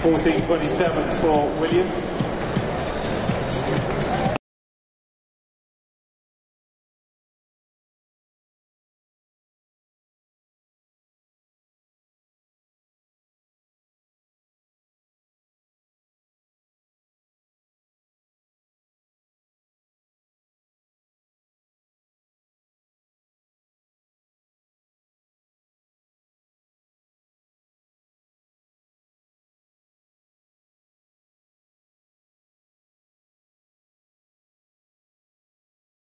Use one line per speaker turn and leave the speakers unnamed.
14.27 for Williams.